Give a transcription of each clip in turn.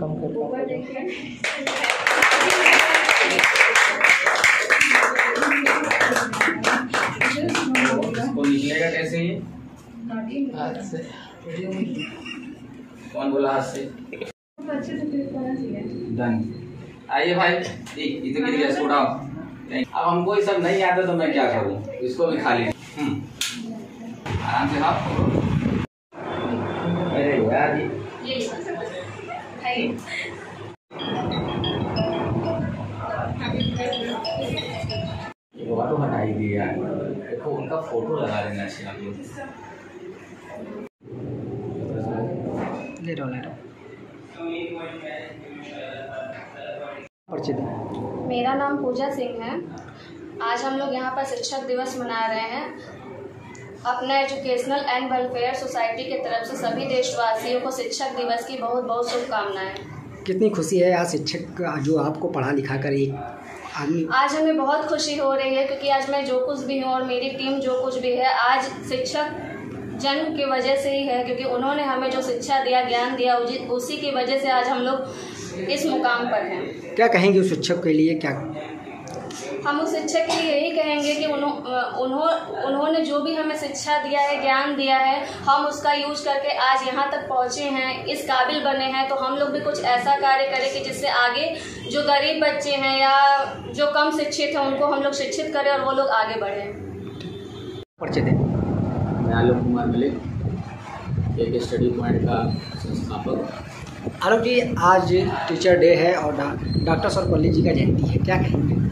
कम कर निकलेगा कैसे ये? हाथ से। कौन बोला हाथ से? डन आइए भाई गिर गया छोड़ा। अब हमको ये सब नहीं आता तो मैं क्या करूँ? इसको भी खा ली हम्म। आराम से अरे यार, ये तो हटा ही दिया देखो उनका फ़ोटो लगा देना चाहिए मेरा नाम पूजा सिंह है। आज हम लोग यहाँ पर शिक्षक दिवस मना रहे हैं। अपना एजुकेशनल एंड वेलफेयर सोसाइटी की तरफ़ से सभी देशवासियों को शिक्षक दिवस की बहुत बहुत शुभकामनाएँ। कितनी खुशी है आज शिक्षक जो आपको पढ़ा लिखा कर एक आदमी। आज हमें बहुत खुशी हो रही है क्योंकि आज मैं जो कुछ भी हूँ और मेरी टीम जो कुछ भी है आज शिक्षक जन्म की वजह से ही है क्योंकि उन्होंने हमें जो शिक्षा दिया ज्ञान दिया उसी की वजह से आज हम लोग इस मुकाम पर हैं। क्या कहेंगे उस शिक्षक के लिए? क्या हम उस शिक्षक के लिए यही कहेंगे कि उन्हों, उन्हों, उन्होंने जो भी हमें शिक्षा दिया है ज्ञान दिया है हम उसका यूज़ करके आज यहाँ तक पहुँचे हैं इस काबिल बने हैं तो हम लोग भी कुछ ऐसा कार्य करें कि जिससे आगे जो गरीब बच्चे हैं या जो कम शिक्षित हैं उनको हम लोग शिक्षित करें और वो लोग आगे बढ़ें। मैं आलोक कुमार मलिक एक स्टडी पॉइंट का संस्थापक। आलोक जी आज टीचर डे है और डा, डॉक्टर सर्वपल्ली जी का जयंती है क्या कहेंगे?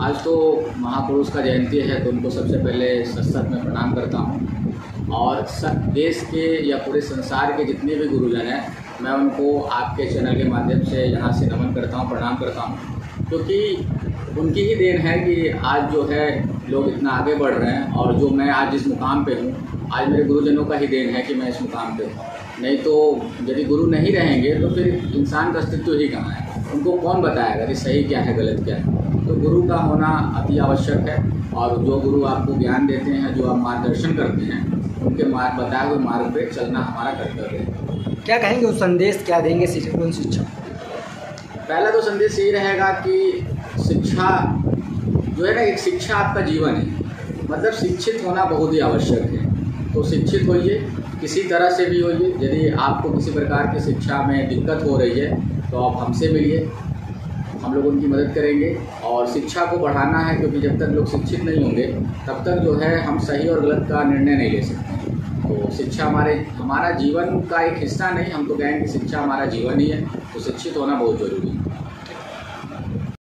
आज तो महापुरुष का जयंती है तो उनको सबसे पहले सस्तक में प्रणाम करता हूँ। और सब देश के या पूरे संसार के जितने भी गुरुजन हैं, मैं उनको आपके चैनल के माध्यम से यहाँ से नमन करता हूँ, प्रणाम करता हूँ। क्योंकि उनकी ही देन है कि आज जो है, लोग इतना आगे बढ़ रहे हैं और जो मैं आज जिस मुकाम पे हूँ, आज मेरे गुरुजनों का ही देन है कि मैं इस मुकाम पे हूँ। नहीं तो यदि गुरु नहीं रहेंगे तो फिर इंसान का अस्तित्व ही कहाँ है? उनको कौन बताएगा कि सही क्या है, गलत क्या है? तो गुरु का होना अति आवश्यक है और जो गुरु आपको ज्ञान देते हैं जो आप मार्गदर्शन करते हैं उनके मार्ग बताए हुए मार्ग पे चलना हमारा कर्तव्य है। क्या कहेंगे उस संदेश क्या देंगे शिक्षक उन शिक्षक? पहला तो संदेश यही रहेगा कि शिक्षा जो है ना एक शिक्षा आपका जीवन है। मतलब शिक्षित होना बहुत ही आवश्यक है। तो शिक्षित होइए किसी तरह से भी होइए यदि आपको किसी प्रकार की शिक्षा में दिक्कत हो रही है तो आप हमसे मिलिए। हम लोग उनकी मदद करेंगे और शिक्षा को बढ़ाना है, क्योंकि जब तक लोग शिक्षित नहीं होंगे, तब तक जो है हम सही और गलत का निर्णय नहीं ले सकते। तो शिक्षा हमारे, हमारा जीवन का एक हिस्सा नहीं, हम तो कहेंगे कि शिक्षा हमारा जीवन ही है तो शिक्षित होना बहुत ज़रूरी है।